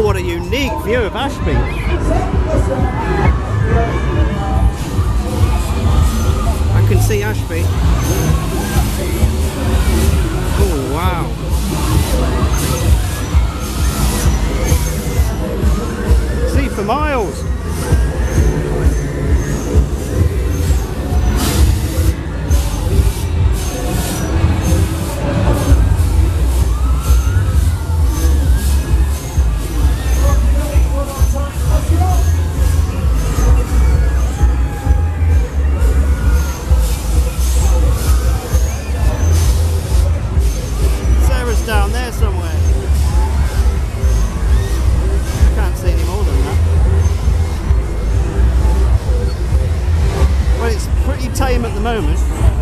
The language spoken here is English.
Oh, what a unique view of Ashby. I can see Ashby. Oh wow. See for miles. the moment.